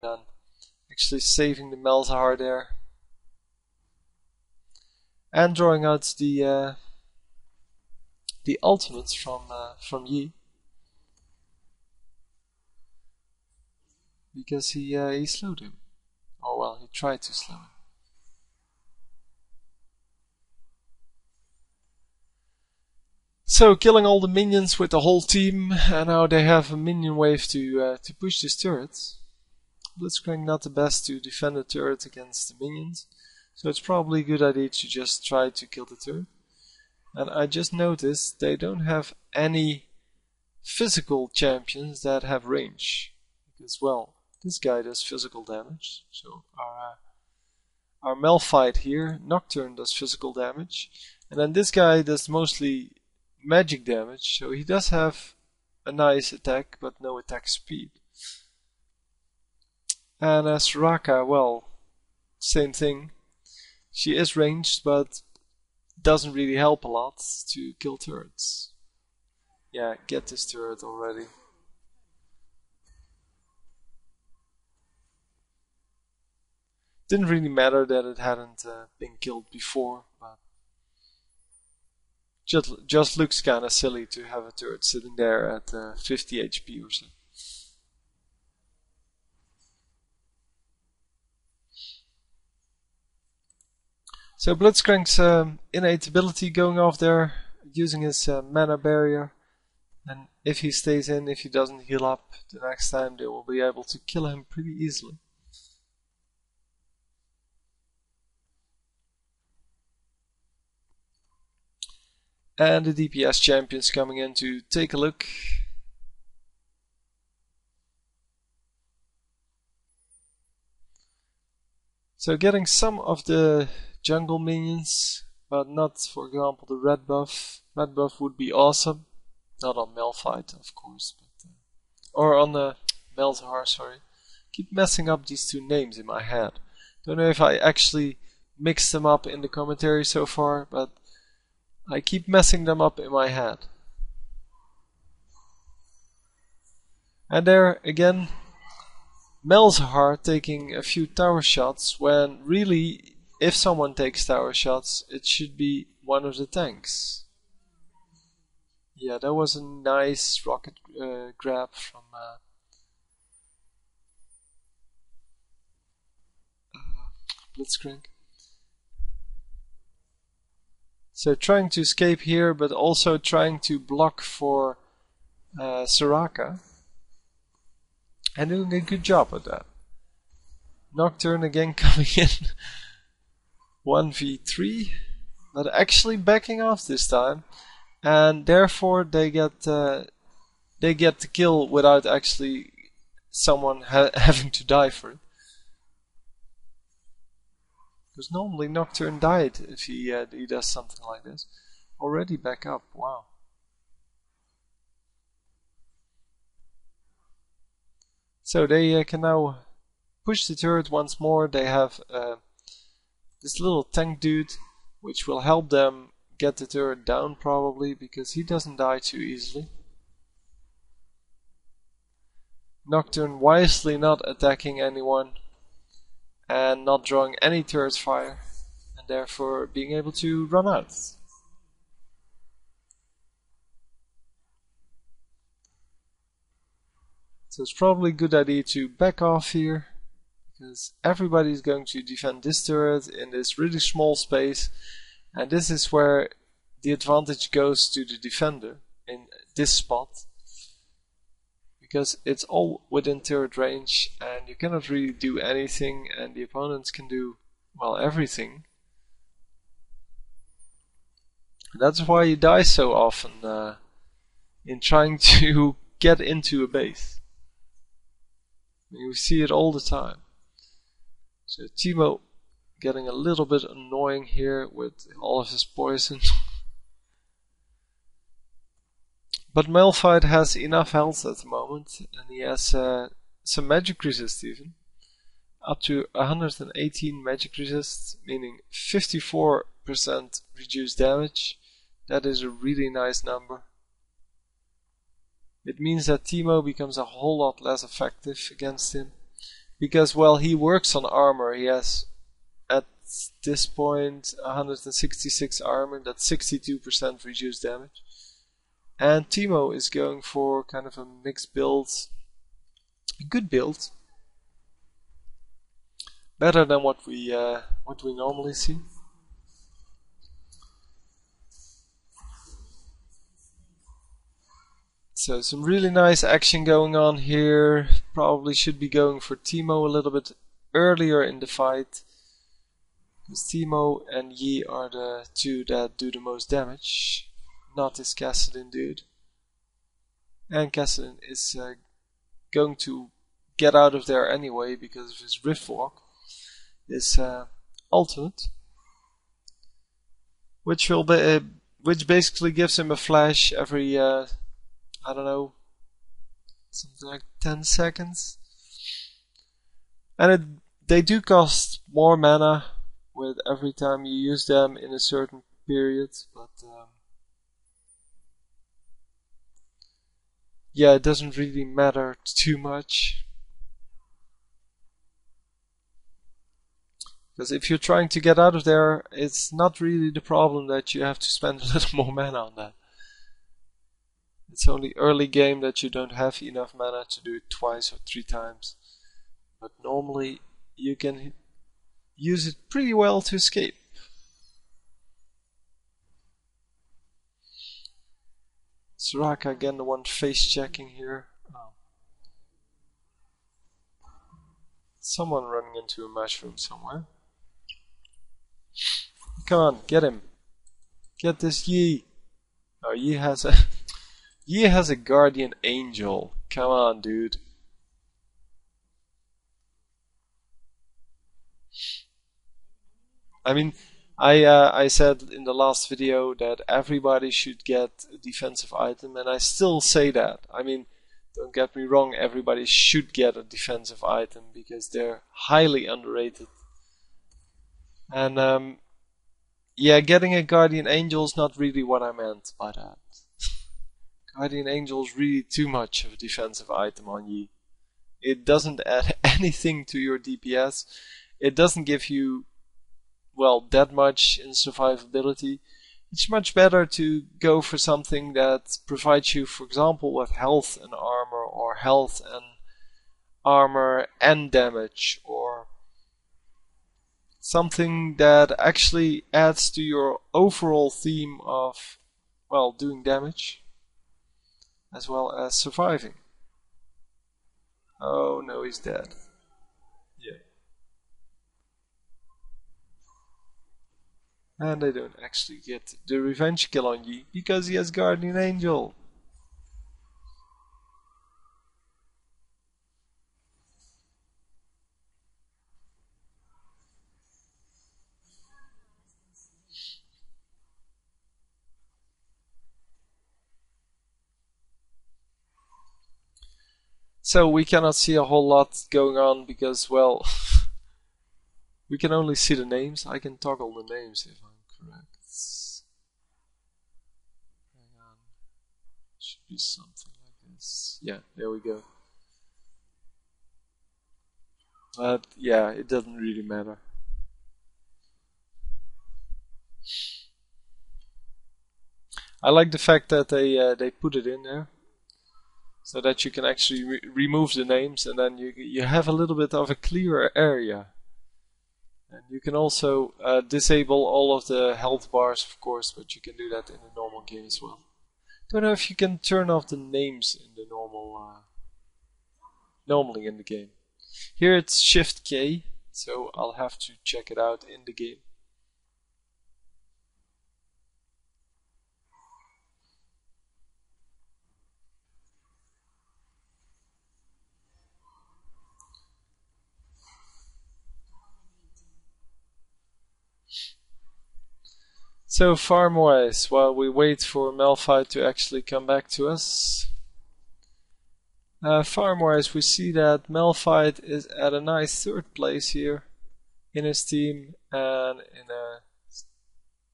done. Actually saving the Malzahar there. And drawing out the uh, the ultimates from uh, from Yi. Because he uh, he slowed him. Oh well, he tried to slow him. So killing all the minions with the whole team, and now they have a minion wave to uh, to push this turret. Blitzcrank not the best to defend the turret against the minions, so it's probably a good idea to just try to kill the turret. And I just noticed they don't have any physical champions that have range, because well, this guy does physical damage, so our uh, our Malphite here, Nocturne does physical damage, and then this guy does mostly magic damage, so he does have a nice attack, but no attack speed. And as Soraka, well, same thing. She is ranged, but doesn't really help a lot to kill turrets. Yeah, get this turret already. Didn't really matter that it hadn't uh, been killed before, but just, just looks kinda silly to have a turret sitting there at uh, 50 HP or so. So Blitzcrank's um, innate ability going off there, using his uh, mana barrier, and if he stays in, if he doesn't heal up, the next time they will be able to kill him pretty easily. And the DPS champions coming in to take a look. So getting some of the jungle minions, but not, for example, the red buff. Red buff would be awesome. Not on Malphite, of course, but uh, or on the Malzahar, sorry. Keep messing up these two names in my head. Don't know if I actually mixed them up in the commentary so far, but I keep messing them up in my head. And there again, Malzahar taking a few tower shots when really, if someone takes tower shots, it should be one of the tanks. Yeah, that was a nice rocket uh, grab from uh, uh, Blitzcrank. So trying to escape here, but also trying to block for uh, Soraka. And doing a good job at that. Nocturne again coming in. 1v3. But actually backing off this time. And therefore they get uh, they get the kill without actually someone ha having to die for it. Because normally Nocturne died if he, uh, he does something like this. Already back up, wow. So they uh, can now push the turret once more. They have uh, this little tank dude, which will help them get the turret down probably, because he doesn't die too easily. Nocturne wisely not attacking anyone and not drawing any turret fire and therefore being able to run out. So it's probably a good idea to back off here because everybody is going to defend this turret in this really small space and this is where the advantage goes to the defender in this spot. Because it's all within turret range and you cannot really do anything and the opponents can do well everything. That's why you die so often uh, in trying to get into a base. You see it all the time so Teemo getting a little bit annoying here with all of his poison But Malphite has enough health at the moment, and he has uh, some magic resist even. Up to 118 magic resist, meaning 54% reduced damage. That is a really nice number. It means that Teemo becomes a whole lot less effective against him. Because well he works on armor. He has at this point 166 armor. That's 62% reduced damage. And Teemo is going for kind of a mixed build, a good build, better than what we uh, what we normally see. So some really nice action going on here. Probably should be going for Teemo a little bit earlier in the fight. Because Teemo and Yi are the two that do the most damage. Not this Kassadin dude. And Kassadin is uh, going to get out of there anyway because of his Rift Walk. His uh, ultimate. Which will be, uh, which basically gives him a flash every uh, I don't know, something like 10 seconds. And it, they do cost more mana with every time you use them in a certain period, but um, yeah, it doesn't really matter too much. Because if you're trying to get out of there, it's not really the problem that you have to spend a little more mana on that. It's only early game that you don't have enough mana to do it twice or three times. But normally you can use it pretty well to escape. Soraka again the one face checking here. Oh. Someone running into a mushroom somewhere. Come on, get him. Get this Yi. Oh, Yi has a Yi has a guardian angel. Come on, dude. I mean, I uh, I said in the last video that everybody should get a defensive item, and I still say that. I mean, don't get me wrong, everybody should get a defensive item because they're highly underrated. And um, yeah, getting a guardian angel is not really what I meant by that. Guardian Angel is really too much of a defensive item on Yi. It doesn't add anything to your DPS. It doesn't give you, well, that much in survivability. It's much better to go for something that provides you, for example, with health and armor, or health and armor and damage, or something that actually adds to your overall theme of, well, doing damage as well as surviving. Oh no, he's dead. Yeah. And I don't actually get the revenge kill on Yi because he has Guardian Angel. So we cannot see a whole lot going on because, well, we can only see the names. I can toggle the names if I'm correct. Hang on. Should be something like this. Yeah, there we go. But yeah, it doesn't really matter. I like the fact that they uh, they put it in there so that you can actually re remove the names and then you, you have a little bit of a clearer area. And you can also uh, disable all of the health bars, of course, but you can do that in the normal game as well. Don't know if you can turn off the names in the normal, uh, normally in the game. Here it's Shift K, so I'll have to check it out in the game. So farm-wise, while we wait for Malphite to actually come back to us, uh, farm-wise we see that Malphite is at a nice third place here in his team and in a,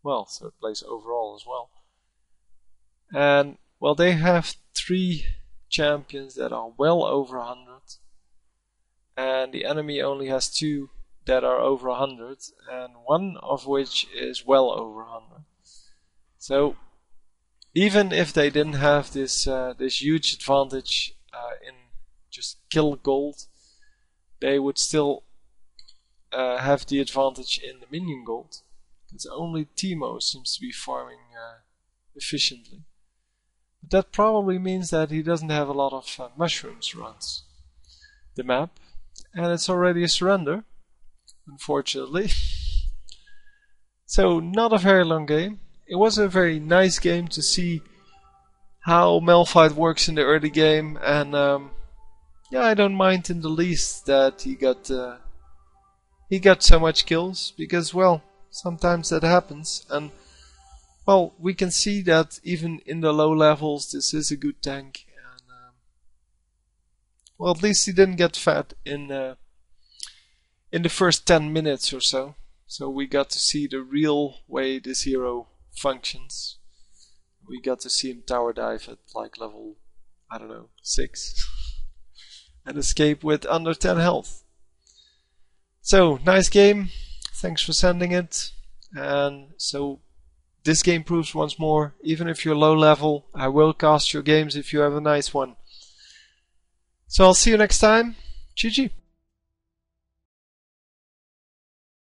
well, third place overall as well. And, well, they have three champions that are well over 100 and the enemy only has two that are over 100, and one of which is well over 100. So even if they didn't have this uh, this huge advantage uh, in just kill gold, they would still uh, have the advantage in the minion gold. Because only Teemo seems to be farming uh, efficiently. But that probably means that he doesn't have a lot of uh, mushrooms runs the map, and it's already a surrender, unfortunately. so not a very long game. It was a very nice game to see how Malphite works in the early game, and um, yeah, I don't mind in the least that he got uh, he got so much kills because well, sometimes that happens, and well, we can see that even in the low levels, this is a good tank, and um, well, at least he didn't get fat in uh, in the first 10 minutes or so. So we got to see the real way this hero functions. We got to see him tower dive at like level, I don't know, 6. and escape with under 10 health. So, nice game. Thanks for sending it. And so, this game proves once more, even if you're low level, I will cast your games if you have a nice one. So I'll see you next time. GG.